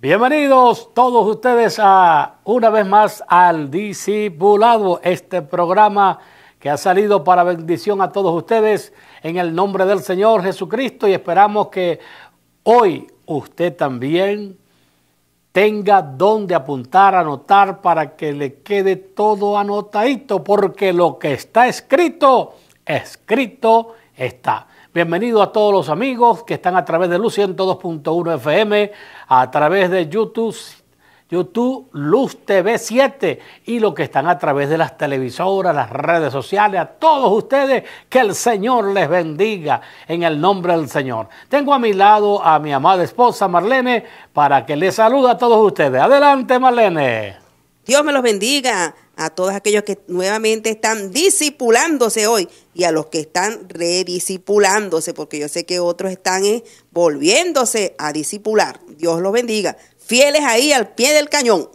Bienvenidos todos ustedes a una vez más al Discipulado, este programa que ha salido para bendición a todos ustedes en el nombre del Señor Jesucristo y esperamos que hoy usted también tenga donde apuntar, anotar para que le quede todo anotadito, porque lo que está escrito, escrito está. Bienvenido a todos los amigos que están a través de Luz 102.1 FM, a través de YouTube, YouTube Luz TV 7 y los que están a través de las televisoras, las redes sociales, a todos ustedes, que el Señor les bendiga en el nombre del Señor. Tengo a mi lado a mi amada esposa Marlene para que les salude a todos ustedes. Adelante Marlene. Dios me los bendiga a todos aquellos que nuevamente están disipulándose hoy y a los que están redisipulándose, porque yo sé que otros están eh, volviéndose a disipular. Dios los bendiga. Fieles ahí al pie del cañón.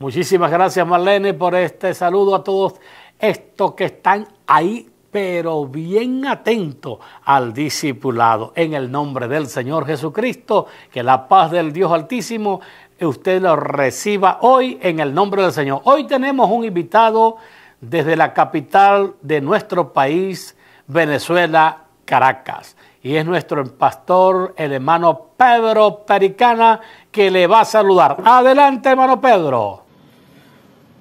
Muchísimas gracias Marlene por este saludo a todos estos que están ahí pero bien atentos al discipulado. En el nombre del Señor Jesucristo, que la paz del Dios Altísimo usted lo reciba hoy en el nombre del Señor. Hoy tenemos un invitado desde la capital de nuestro país, Venezuela, Caracas. Y es nuestro pastor, el hermano Pedro Pericana, que le va a saludar. Adelante, hermano Pedro.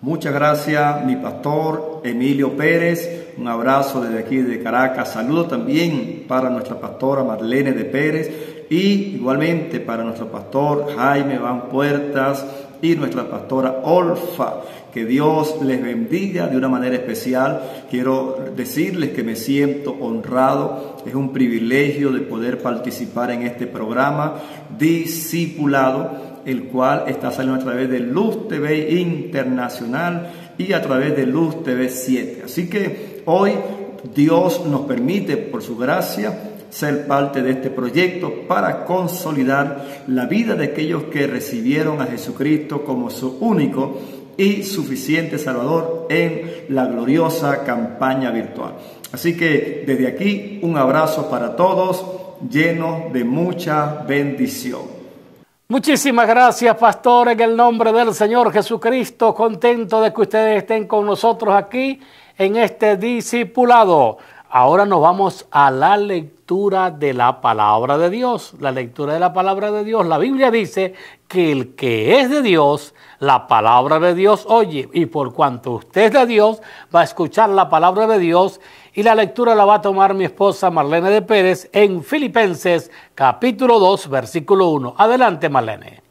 Muchas gracias, mi pastor Emilio Pérez. Un abrazo desde aquí de Caracas. Saludo también para nuestra pastora Marlene de Pérez y igualmente para nuestro pastor Jaime Van Puertas y nuestra pastora Olfa. Que Dios les bendiga de una manera especial. Quiero decirles que me siento honrado. Es un privilegio de poder participar en este programa discipulado, el cual está saliendo a través de Luz TV Internacional y a través de Luz TV 7. Así que hoy Dios nos permite, por su gracia, ser parte de este proyecto para consolidar la vida de aquellos que recibieron a Jesucristo como su único y suficiente Salvador en la gloriosa campaña virtual. Así que desde aquí un abrazo para todos lleno de mucha bendición. Muchísimas gracias, pastor, en el nombre del Señor Jesucristo. Contento de que ustedes estén con nosotros aquí en este discipulado. Ahora nos vamos a la lectura de la palabra de Dios. La lectura de la palabra de Dios. La Biblia dice que el que es de Dios, la palabra de Dios oye. Y por cuanto usted es de Dios, va a escuchar la palabra de Dios. Y la lectura la va a tomar mi esposa Marlene de Pérez en Filipenses capítulo 2, versículo 1. Adelante, Marlene.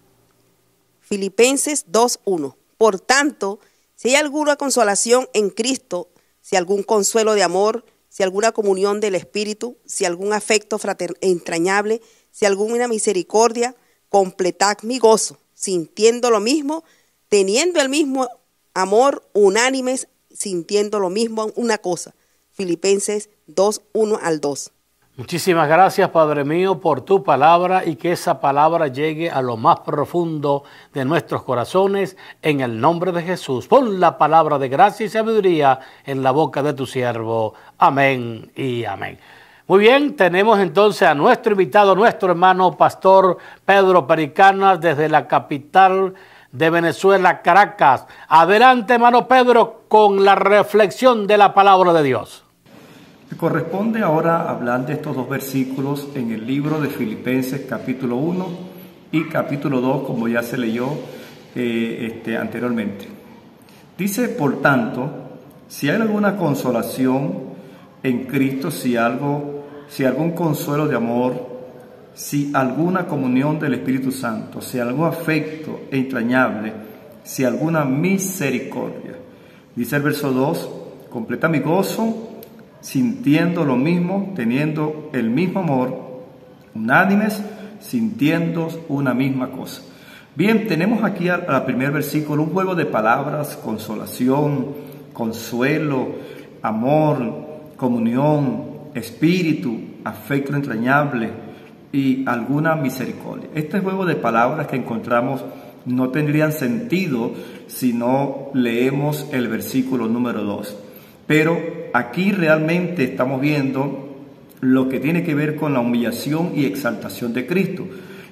Filipenses 2.1. Por tanto, si hay alguna consolación en Cristo, si algún consuelo de amor, si alguna comunión del Espíritu, si algún afecto entrañable, si alguna misericordia, completad mi gozo, sintiendo lo mismo, teniendo el mismo amor, unánimes, sintiendo lo mismo una cosa. Filipenses 2, 1 al 2. Muchísimas gracias, Padre mío, por tu palabra y que esa palabra llegue a lo más profundo de nuestros corazones en el nombre de Jesús. Pon la palabra de gracia y sabiduría en la boca de tu siervo. Amén y amén. Muy bien, tenemos entonces a nuestro invitado, nuestro hermano pastor Pedro Pericanas desde la capital de Venezuela, Caracas. Adelante, hermano Pedro, con la reflexión de la palabra de Dios. Corresponde ahora hablar de estos dos versículos en el libro de Filipenses capítulo 1 y capítulo 2, como ya se leyó eh, este, anteriormente. Dice, por tanto, si hay alguna consolación en Cristo, si algo, si algún consuelo de amor, si alguna comunión del Espíritu Santo, si algún afecto entrañable, si alguna misericordia. Dice el verso 2, completa mi gozo sintiendo lo mismo, teniendo el mismo amor, unánimes, sintiendo una misma cosa. Bien, tenemos aquí al, primer versículo un juego de palabras, consolación, consuelo, amor, comunión, espíritu, afecto entrañable, y alguna misericordia. Este juego de palabras que encontramos no tendrían sentido si no leemos el versículo número 2. Pero aquí realmente estamos viendo lo que tiene que ver con la humillación y exaltación de Cristo.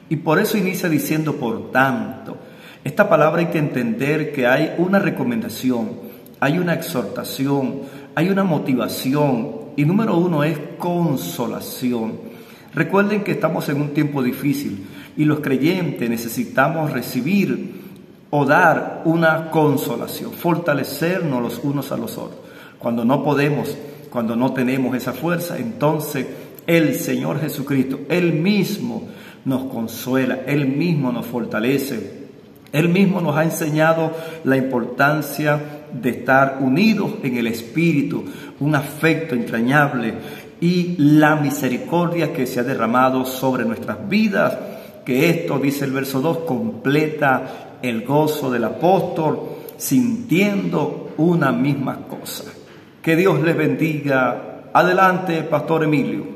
Y por eso inicia diciendo, por tanto, esta palabra hay que entender que hay una recomendación, hay una exhortación, hay una motivación y número uno es consolación. Recuerden que estamos en un tiempo difícil y los creyentes necesitamos recibir o dar una consolación, fortalecernos los unos a los otros. Cuando no podemos, cuando no tenemos esa fuerza, entonces el Señor Jesucristo, Él mismo nos consuela, Él mismo nos fortalece, Él mismo nos ha enseñado la importancia de estar unidos en el Espíritu, un afecto entrañable y la misericordia que se ha derramado sobre nuestras vidas, que esto, dice el verso 2, completa el gozo del apóstol sintiendo una misma cosa. Que Dios les bendiga. Adelante, Pastor Emilio.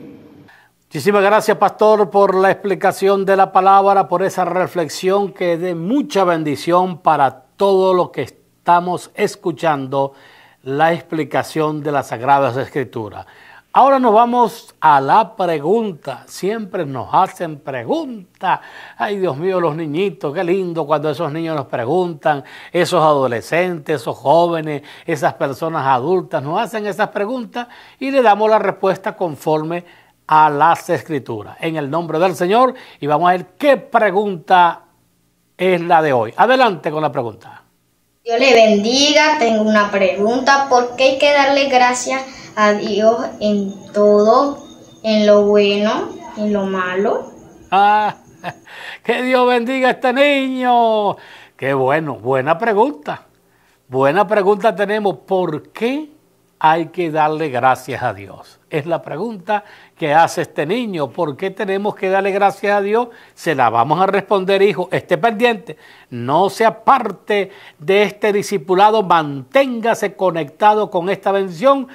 Muchísimas gracias, Pastor, por la explicación de la palabra, por esa reflexión que es de mucha bendición para todo lo que estamos escuchando, la explicación de las Sagradas Escrituras. Ahora nos vamos a la pregunta. Siempre nos hacen preguntas. Ay, Dios mío, los niñitos, qué lindo cuando esos niños nos preguntan, esos adolescentes, esos jóvenes, esas personas adultas nos hacen esas preguntas y le damos la respuesta conforme a las escrituras. En el nombre del Señor y vamos a ver qué pregunta es la de hoy. Adelante con la pregunta. Dios le bendiga. Tengo una pregunta. ¿Por qué hay que darle gracias a Dios en todo, en lo bueno, en lo malo. Ah, que Dios bendiga a este niño. Qué bueno, buena pregunta. Buena pregunta tenemos. ¿Por qué hay que darle gracias a Dios? Es la pregunta que hace este niño. ¿Por qué tenemos que darle gracias a Dios? Se la vamos a responder, hijo. Esté pendiente. No sea parte de este discipulado. Manténgase conectado con esta bendición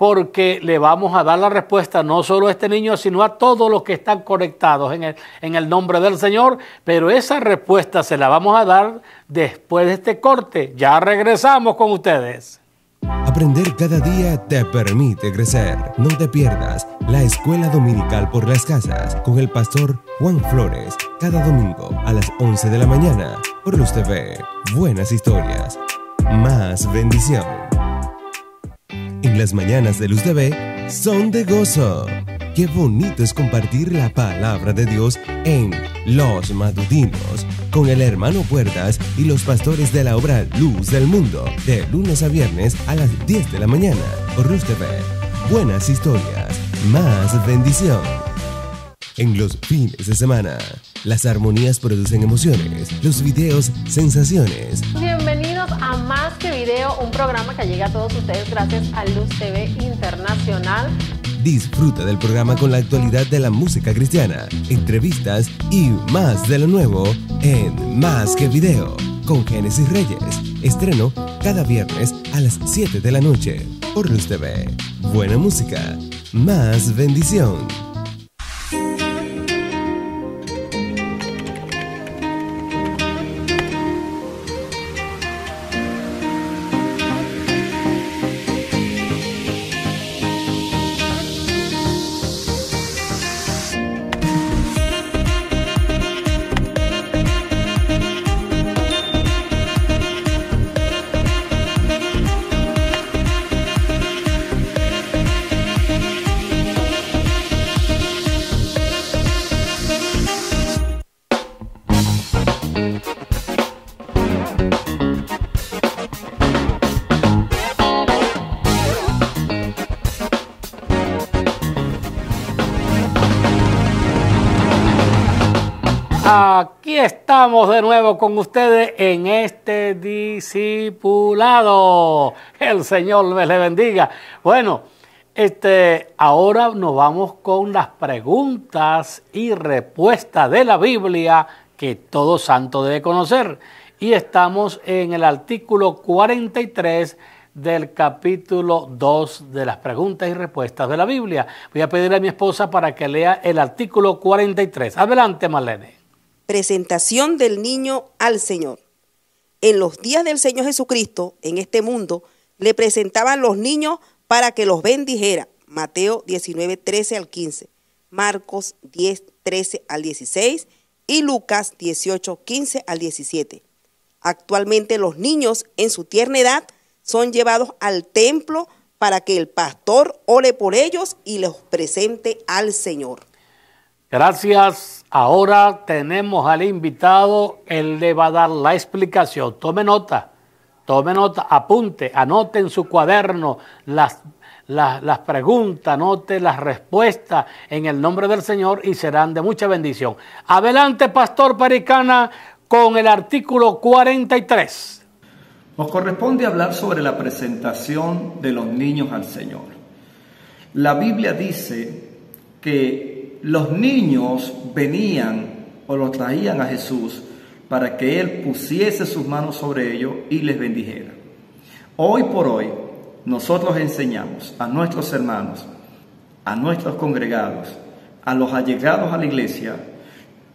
porque le vamos a dar la respuesta no solo a este niño, sino a todos los que están conectados en el, en el nombre del Señor, pero esa respuesta se la vamos a dar después de este corte. Ya regresamos con ustedes. Aprender cada día te permite crecer. No te pierdas la escuela dominical por las casas con el pastor Juan Flores cada domingo a las 11 de la mañana por Luz TV. Buenas historias, más bendición en las mañanas de Luz TV son de gozo. Qué bonito es compartir la palabra de Dios en Los Matutinos con el hermano Puertas y los pastores de la obra Luz del Mundo de lunes a viernes a las 10 de la mañana por Luz TV. Buenas historias, más bendición. En los fines de semana, las armonías producen emociones, los videos sensaciones. Un programa que llega a todos ustedes gracias a Luz TV Internacional. Disfruta del programa con la actualidad de la música cristiana, entrevistas y más de lo nuevo en Más que Video con Génesis Reyes. Estreno cada viernes a las 7 de la noche por Luz TV. Buena música, más bendición. Estamos de nuevo con ustedes en este discipulado. El Señor les le bendiga. Bueno, este, ahora nos vamos con las preguntas y respuestas de la Biblia que todo santo debe conocer. Y estamos en el artículo 43 del capítulo 2 de las preguntas y respuestas de la Biblia. Voy a pedirle a mi esposa para que lea el artículo 43. Adelante, Marlene. Presentación del niño al Señor. En los días del Señor Jesucristo, en este mundo, le presentaban los niños para que los bendijera. Mateo 19, 13 al 15, Marcos 10, 13 al 16 y Lucas 18, 15 al 17. Actualmente los niños en su tierna edad son llevados al templo para que el pastor ore por ellos y los presente al Señor. Gracias. Ahora tenemos al invitado, él le va a dar la explicación. Tome nota, tome nota, apunte, anote en su cuaderno las, las, las preguntas, anote las respuestas en el nombre del Señor y serán de mucha bendición. Adelante, Pastor Pericana, con el artículo 43. Nos corresponde hablar sobre la presentación de los niños al Señor. La Biblia dice que los niños venían o los traían a Jesús para que Él pusiese sus manos sobre ellos y les bendijera. Hoy por hoy nosotros enseñamos a nuestros hermanos, a nuestros congregados, a los allegados a la iglesia,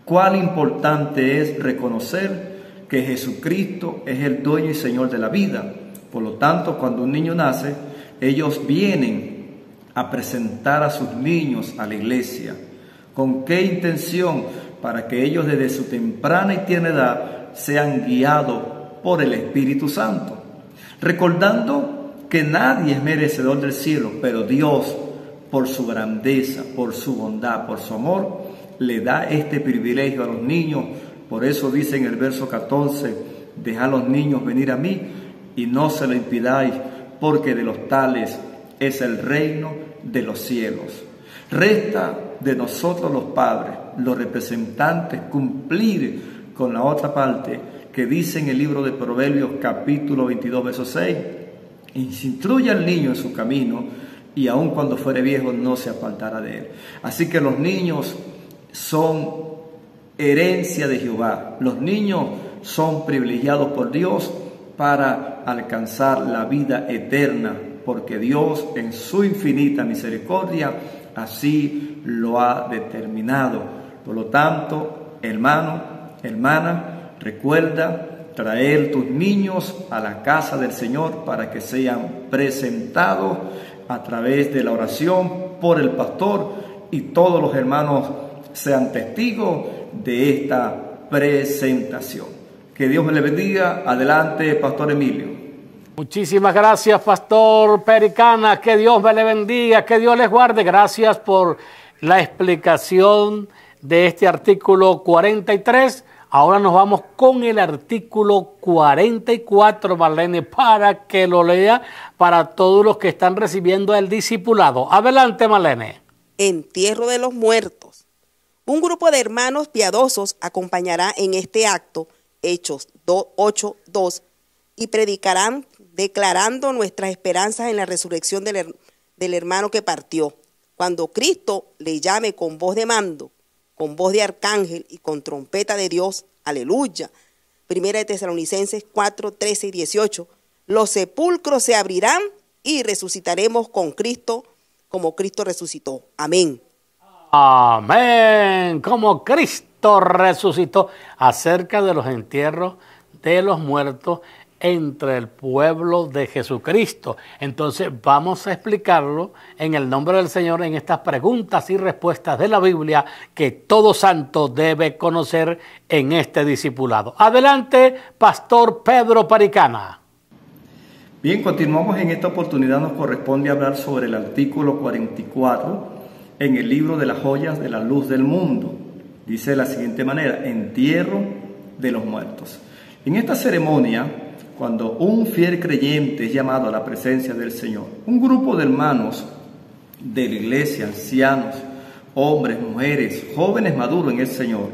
cuán importante es reconocer que Jesucristo es el dueño y Señor de la vida. Por lo tanto, cuando un niño nace, ellos vienen a presentar a sus niños a la iglesia. ¿Con qué intención? Para que ellos desde su temprana y tierna edad sean guiados por el Espíritu Santo. Recordando que nadie es merecedor del cielo, pero Dios, por su grandeza, por su bondad, por su amor, le da este privilegio a los niños por eso dice en el verso 14, dejad a los niños venir a mí y no se lo impidáis, porque de los tales es el reino de los cielos. Resta de nosotros los padres, los representantes, cumplir con la otra parte que dice en el libro de Proverbios capítulo 22, verso 6, instruye al niño en su camino y aun cuando fuere viejo no se apartará de él. Así que los niños son herencia de Jehová. Los niños son privilegiados por Dios para alcanzar la vida eterna, porque Dios en su infinita misericordia así lo ha determinado. Por lo tanto, hermano, hermana, recuerda traer tus niños a la casa del Señor para que sean presentados a través de la oración por el pastor y todos los hermanos sean testigos de esta presentación. Que Dios me le bendiga. Adelante, Pastor Emilio. Muchísimas gracias, Pastor Pericana. Que Dios me le bendiga, que Dios les guarde. Gracias por la explicación de este artículo 43. Ahora nos vamos con el artículo 44, Marlene, para que lo lea para todos los que están recibiendo el discipulado. Adelante, Marlene. Entierro de los muertos. Un grupo de hermanos piadosos acompañará en este acto, Hechos 8.2, y predicarán declarando nuestras esperanzas en la resurrección del, hermano que partió. Cuando Cristo le llame con voz de mando, con voz de arcángel y con trompeta de Dios, aleluya. Primera de Tesalonicenses 4, 13 y 18. Los sepulcros se abrirán y resucitaremos con Cristo como Cristo resucitó. Amén. Amén. Como Cristo resucitó acerca de los entierros de los muertos entre el pueblo de Jesucristo. Entonces vamos a explicarlo en el nombre del Señor en estas preguntas y respuestas de la Biblia que todo santo debe conocer en este discipulado. Adelante, Pastor Pedro Paricana. Bien, continuamos en esta oportunidad. Nos corresponde hablar sobre el artículo 44 en el libro de las joyas de la luz del mundo. Dice de la siguiente manera, entierro de los muertos. En esta ceremonia, cuando un fiel creyente es llamado a la presencia del Señor, un grupo de hermanos de la iglesia, ancianos, hombres, mujeres, jóvenes maduros en el Señor,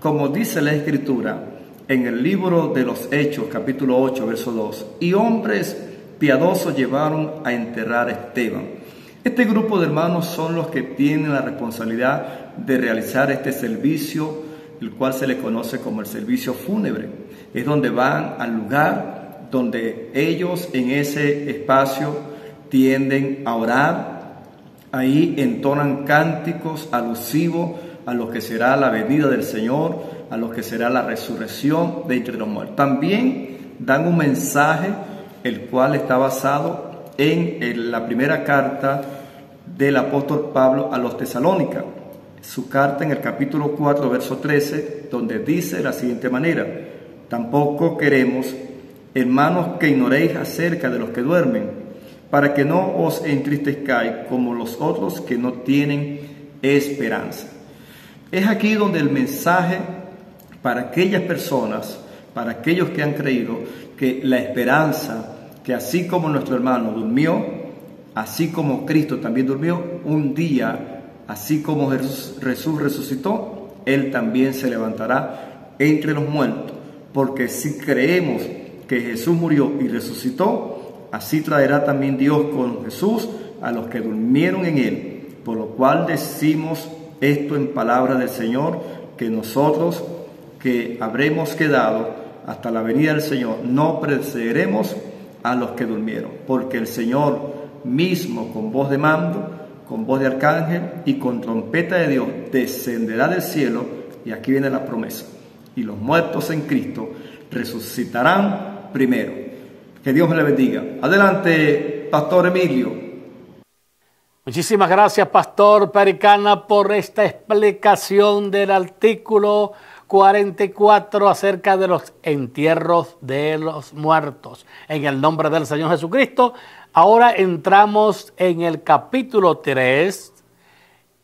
como dice la Escritura en el libro de los Hechos, capítulo 8, verso 2, y hombres piadosos llevaron a enterrar a Esteban este grupo de hermanos son los que tienen la responsabilidad de realizar este servicio, el cual se le conoce como el servicio fúnebre. Es donde van al lugar donde ellos en ese espacio tienden a orar, ahí entonan cánticos alusivos a lo que será la venida del Señor, a lo que será la resurrección de entre los muertos. También dan un mensaje el cual está basado en la primera carta del apóstol Pablo a los Tesalónicas, su carta en el capítulo 4, verso 13, donde dice de la siguiente manera, tampoco queremos, hermanos, que ignoréis acerca de los que duermen, para que no os entristezcáis como los otros que no tienen esperanza. Es aquí donde el mensaje para aquellas personas, para aquellos que han creído que la esperanza, que así como nuestro hermano durmió, así como Cristo también durmió, un día, así como Jesús resucitó, Él también se levantará entre los muertos. Porque si creemos que Jesús murió y resucitó, así traerá también Dios con Jesús a los que durmieron en Él. Por lo cual decimos esto en palabra del Señor, que nosotros que habremos quedado hasta la venida del Señor, no precederemos a los que durmieron, porque el Señor mismo con voz de mando, con voz de arcángel y con trompeta de Dios descenderá del cielo, y aquí viene la promesa, y los muertos en Cristo resucitarán primero. Que Dios me le bendiga. Adelante, Pastor Emilio. Muchísimas gracias, Pastor Pericana, por esta explicación del artículo 44 acerca de los entierros de los muertos. En el nombre del Señor Jesucristo, ahora entramos en el capítulo 3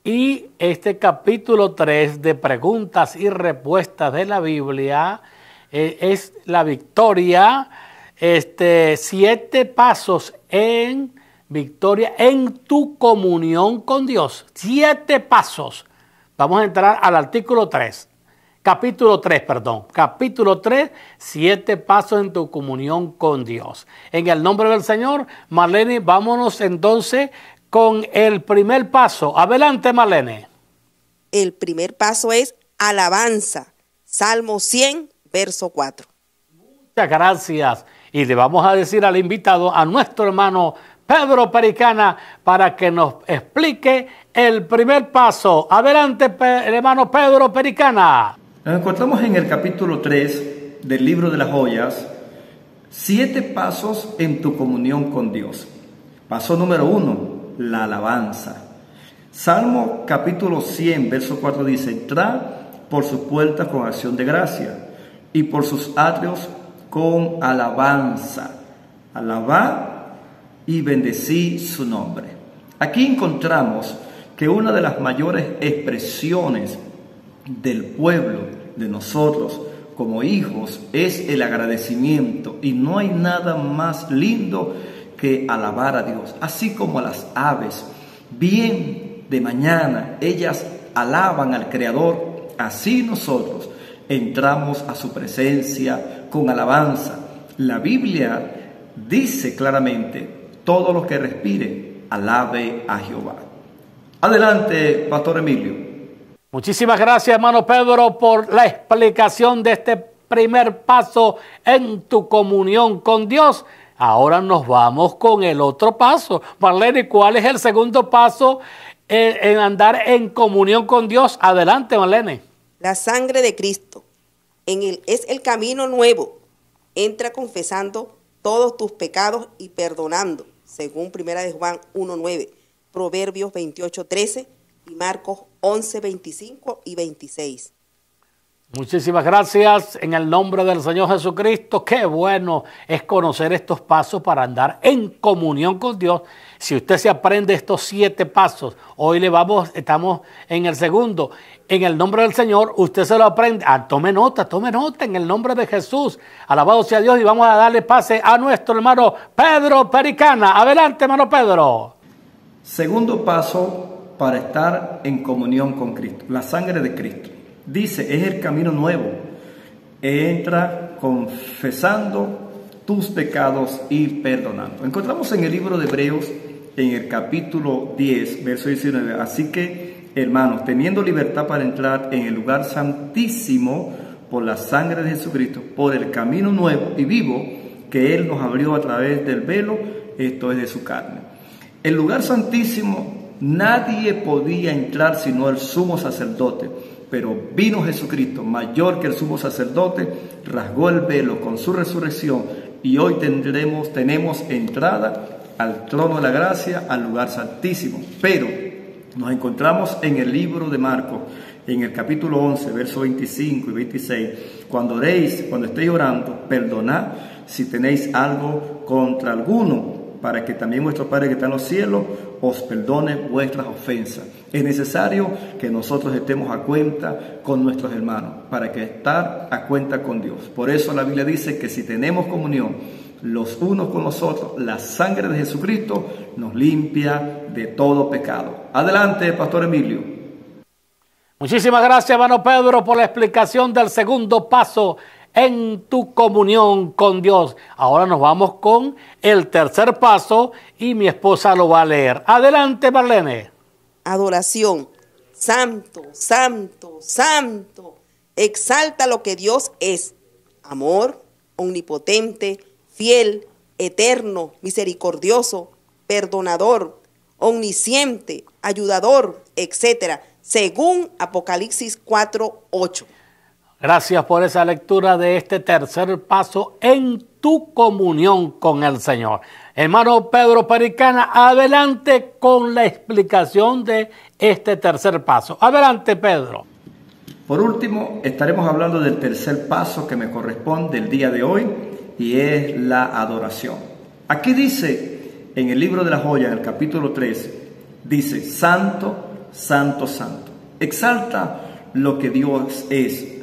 y este capítulo 3 de preguntas y respuestas de la Biblia eh, es la victoria, este, siete pasos en victoria en tu comunión con Dios. Siete pasos. Vamos a entrar al artículo 3 capítulo 3, perdón, capítulo 3, siete pasos en tu comunión con Dios. En el nombre del Señor, Marlene, vámonos entonces con el primer paso. Adelante, Marlene. El primer paso es alabanza. Salmo 100, verso 4. Muchas gracias. Y le vamos a decir al invitado, a nuestro hermano Pedro Pericana, para que nos explique el primer paso. Adelante, hermano Pedro Pericana. Nos encontramos en el capítulo 3 del libro de las joyas, siete pasos en tu comunión con Dios. Paso número uno, la alabanza. Salmo capítulo 100, verso 4 dice, entra por sus puertas con acción de gracia y por sus atrios con alabanza. Alabá y bendecí su nombre. Aquí encontramos que una de las mayores expresiones del pueblo, de nosotros como hijos, es el agradecimiento. Y no hay nada más lindo que alabar a Dios. Así como las aves, bien de mañana, ellas alaban al Creador, así nosotros entramos a su presencia con alabanza. La Biblia dice claramente, todo lo que respire, alabe a Jehová. Adelante, Pastor Emilio. Muchísimas gracias, hermano Pedro, por la explicación de este primer paso en tu comunión con Dios. Ahora nos vamos con el otro paso. Marlene, ¿cuál es el segundo paso en, andar en comunión con Dios? Adelante, Marlene. La sangre de Cristo en el, es el camino nuevo. Entra confesando todos tus pecados y perdonando, según Primera de Juan 1.9, Proverbios 28.13 y Marcos 11, 25 y 26. Muchísimas gracias en el nombre del Señor Jesucristo. Qué bueno es conocer estos pasos para andar en comunión con Dios. Si usted se aprende estos siete pasos, hoy le vamos, estamos en el segundo. En el nombre del Señor, usted se lo aprende. Ah, tome nota, tome nota en el nombre de Jesús. Alabado sea Dios y vamos a darle pase a nuestro hermano Pedro Pericana. Adelante, hermano Pedro. Segundo paso para estar en comunión con Cristo, la sangre de Cristo. Dice, es el camino nuevo. Entra confesando tus pecados y perdonando. Encontramos en el libro de Hebreos, en el capítulo 10, verso 19. Así que, hermanos, teniendo libertad para entrar en el lugar santísimo por la sangre de Jesucristo, por el camino nuevo y vivo que Él nos abrió a través del velo, esto es de su carne. El lugar santísimo nadie podía entrar sino el sumo sacerdote, pero vino Jesucristo, mayor que el sumo sacerdote, rasgó el velo con su resurrección y hoy tendremos, tenemos entrada al trono de la gracia, al lugar santísimo. Pero nos encontramos en el libro de Marcos, en el capítulo 11, versos 25 y 26. Cuando oréis, cuando estéis orando, perdonad si tenéis algo contra alguno, para que también vuestro Padre que está en los cielos os perdone vuestras ofensas. Es necesario que nosotros estemos a cuenta con nuestros hermanos, para que estar a cuenta con Dios. Por eso la Biblia dice que si tenemos comunión los unos con los otros, la sangre de Jesucristo nos limpia de todo pecado. Adelante, Pastor Emilio. Muchísimas gracias, hermano Pedro, por la explicación del segundo paso en tu comunión con Dios. Ahora nos vamos con el tercer paso y mi esposa lo va a leer. Adelante, Marlene. Adoración. Santo, santo, santo. Exalta lo que Dios es. Amor, omnipotente, fiel, eterno, misericordioso, perdonador, omnisciente, ayudador, etcétera, según Apocalipsis 4:8. Gracias por esa lectura de este tercer paso en tu comunión con el Señor. Hermano Pedro Pericana, adelante con la explicación de este tercer paso. Adelante, Pedro. Por último, estaremos hablando del tercer paso que me corresponde el día de hoy y es la adoración. Aquí dice en el libro de la joya, en el capítulo 3, dice, Santo, Santo, Santo. Exalta lo que Dios es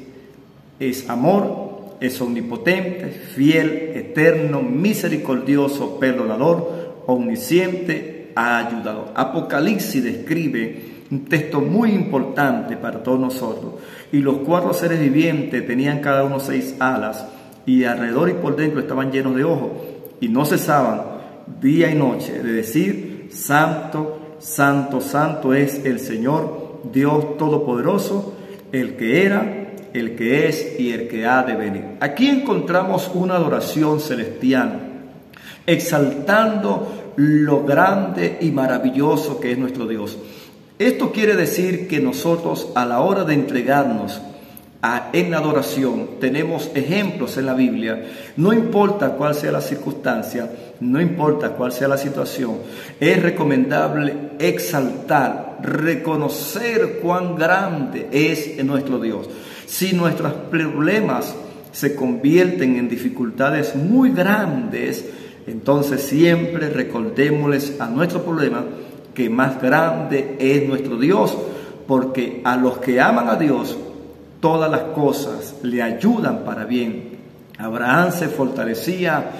es amor, es omnipotente, fiel, eterno, misericordioso, perdonador, omnisciente, ayudador. Apocalipsis describe un texto muy importante para todos nosotros. Y los cuatro seres vivientes tenían cada uno seis alas y alrededor y por dentro estaban llenos de ojos y no cesaban día y noche de decir, Santo, Santo, Santo es el Señor, Dios Todopoderoso, el que era, el que es y el que ha de venir. Aquí encontramos una adoración celestial, exaltando lo grande y maravilloso que es nuestro Dios. Esto quiere decir que nosotros a la hora de entregarnos en adoración tenemos ejemplos en la Biblia, no importa cuál sea la circunstancia, no importa cuál sea la situación, es recomendable exaltar, reconocer cuán grande es nuestro Dios. Si nuestros problemas se convierten en dificultades muy grandes, entonces siempre recordémosles a nuestro problema que más grande es nuestro Dios, porque a los que aman a Dios, todas las cosas le ayudan para bien. Abraham se fortalecía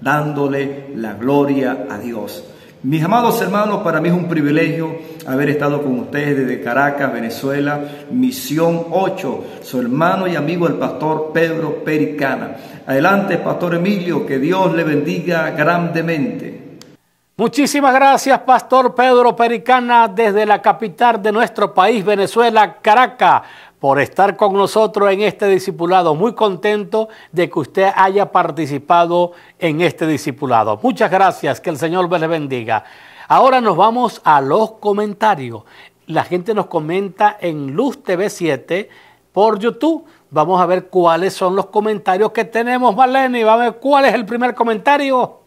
dándole la gloria a Dios. Mis amados hermanos, para mí es un privilegio haber estado con ustedes desde Caracas, Venezuela, Misión 8, su hermano y amigo el pastor Pedro Pericana. Adelante, pastor Emilio, que Dios le bendiga grandemente. Muchísimas gracias, Pastor Pedro Pericana, desde la capital de nuestro país, Venezuela, Caracas por estar con nosotros en este discipulado. Muy contento de que usted haya participado en este discipulado. Muchas gracias, que el Señor le bendiga. Ahora nos vamos a los comentarios. La gente nos comenta en Luz TV 7 por YouTube. Vamos a ver cuáles son los comentarios que tenemos, Marlene. Vamos a ver cuál es el primer comentario.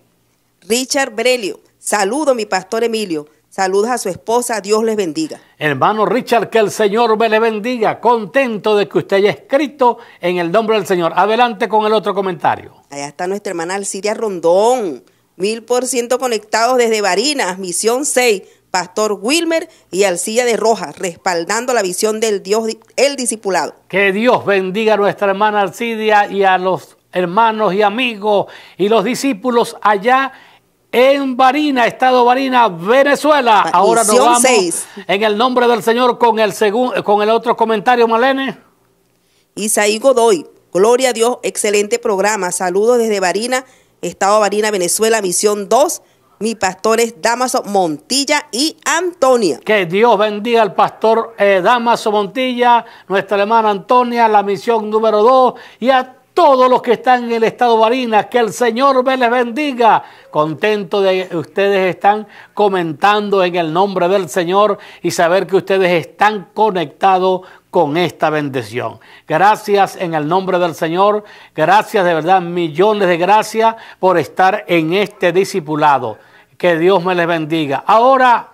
Richard Brelio. Saludo, mi pastor Emilio. Saludos a su esposa, Dios les bendiga. Hermano Richard, que el Señor me le bendiga. Contento de que usted haya escrito en el nombre del Señor. Adelante con el otro comentario. Allá está nuestra hermana Alciria Rondón, mil por ciento conectados desde Barinas, Misión 6. Pastor Wilmer y Alcilla de Rojas, respaldando la visión del Dios, el discipulado. Que Dios bendiga a nuestra hermana Alcidia y a los hermanos y amigos y los discípulos allá en Barina, Estado Barina, Venezuela. Ahora nos vamos en el nombre del Señor con el, con el otro comentario, Malene. Isaí Godoy, gloria a Dios, excelente programa. Saludos desde Barina, Estado Barina, Venezuela, Misión 2. Mi pastor es Damaso Montilla y Antonia. Que Dios bendiga al pastor eh, Damaso Montilla, nuestra hermana Antonia, la misión número 2 y a todos los que están en el estado Barinas, que el Señor me les bendiga. Contento de que ustedes están comentando en el nombre del Señor y saber que ustedes están conectados con esta bendición. Gracias en el nombre del Señor. Gracias de verdad, millones de gracias por estar en este discipulado. Que Dios me les bendiga. Ahora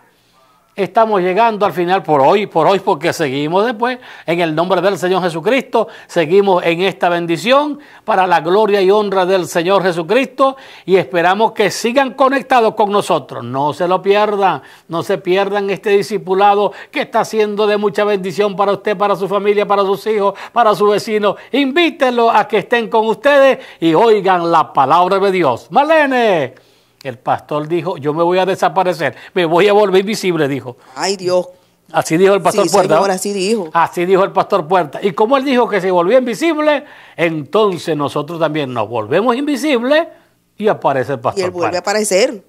Estamos llegando al final por hoy, por hoy, porque seguimos después en el nombre del Señor Jesucristo. Seguimos en esta bendición para la gloria y honra del Señor Jesucristo y esperamos que sigan conectados con nosotros. No se lo pierdan, no se pierdan este discipulado que está siendo de mucha bendición para usted, para su familia, para sus hijos, para sus vecinos. Invítenlo a que estén con ustedes y oigan la palabra de Dios. Malene. El pastor dijo, yo me voy a desaparecer, me voy a volver invisible, dijo. Ay, Dios. Así dijo el pastor Sí, Puerta. señor, así dijo. Así dijo el pastor Puerta. Y como él dijo que se volvió invisible, entonces nosotros también nos volvemos invisibles y aparece el Y pastor él vuelve a aparecer.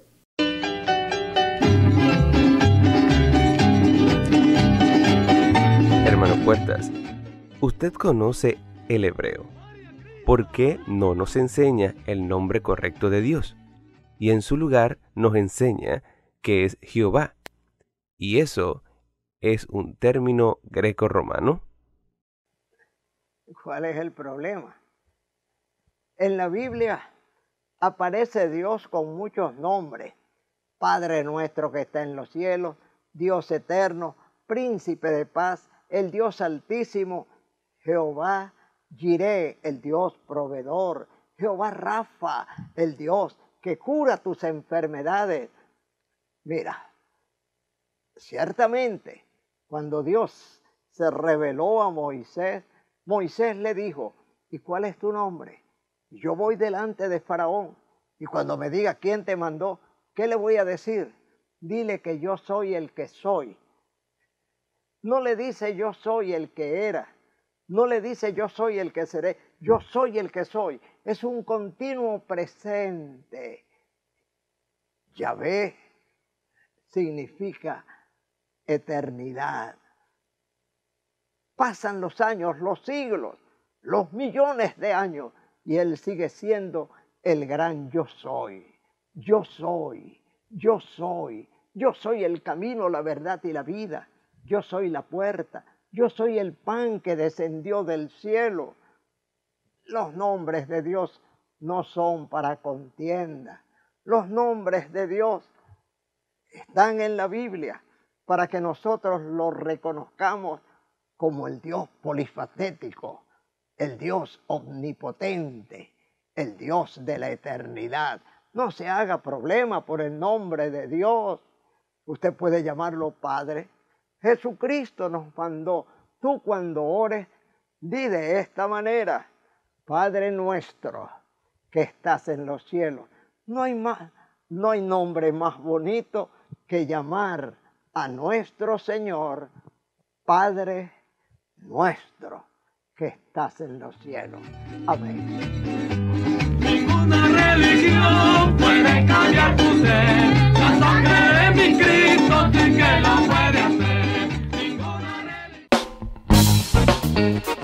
Hermano Puertas, usted conoce el hebreo. ¿Por qué no nos enseña el nombre correcto de Dios? Y en su lugar nos enseña que es Jehová. Y eso es un término greco-romano. ¿Cuál es el problema? En la Biblia aparece Dios con muchos nombres. Padre nuestro que está en los cielos, Dios eterno, príncipe de paz, el Dios altísimo, Jehová Jireh, el Dios proveedor, Jehová Rafa, el Dios que cura tus enfermedades. Mira, ciertamente, cuando Dios se reveló a Moisés, Moisés le dijo, ¿y cuál es tu nombre? Yo voy delante de Faraón y cuando me diga quién te mandó, ¿qué le voy a decir? Dile que yo soy el que soy. No le dice yo soy el que era. No le dice yo soy el que seré. Yo soy el que soy. Es un continuo presente. Yahvé significa eternidad. Pasan los años, los siglos, los millones de años y Él sigue siendo el gran yo soy. Yo soy, yo soy, yo soy el camino, la verdad y la vida. Yo soy la puerta, yo soy el pan que descendió del cielo. Los nombres de Dios no son para contienda. Los nombres de Dios están en la Biblia para que nosotros los reconozcamos como el Dios polifacético, el Dios omnipotente, el Dios de la eternidad. No se haga problema por el nombre de Dios. Usted puede llamarlo Padre. Jesucristo nos mandó. Tú cuando ores, di de esta manera, Padre nuestro que estás en los cielos. No hay más, no hay nombre más bonito que llamar a nuestro Señor, Padre nuestro que estás en los cielos. Amén. Ninguna religión puede cambiar tu ser. La sangre de mi Cristo que lo puede hacer. Ninguna religión.